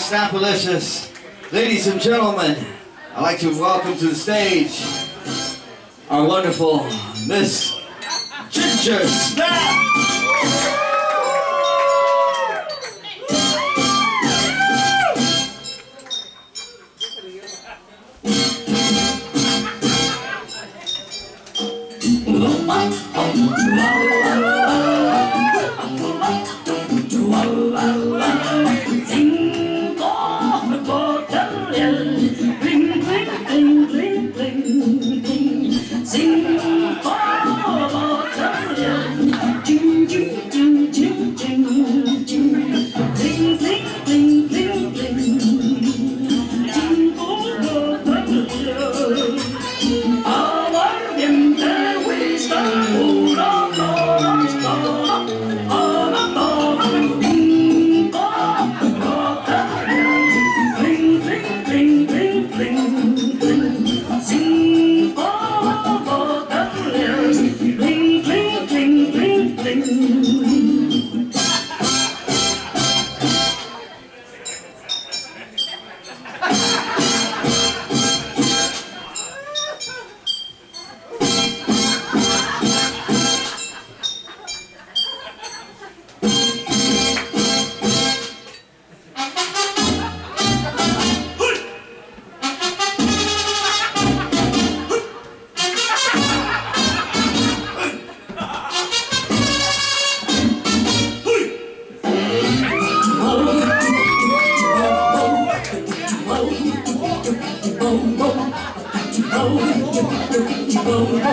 Snappalicious. Ladies and gentlemen, I'd like to welcome to the stage our wonderful Miss Ginger Snap! Oh.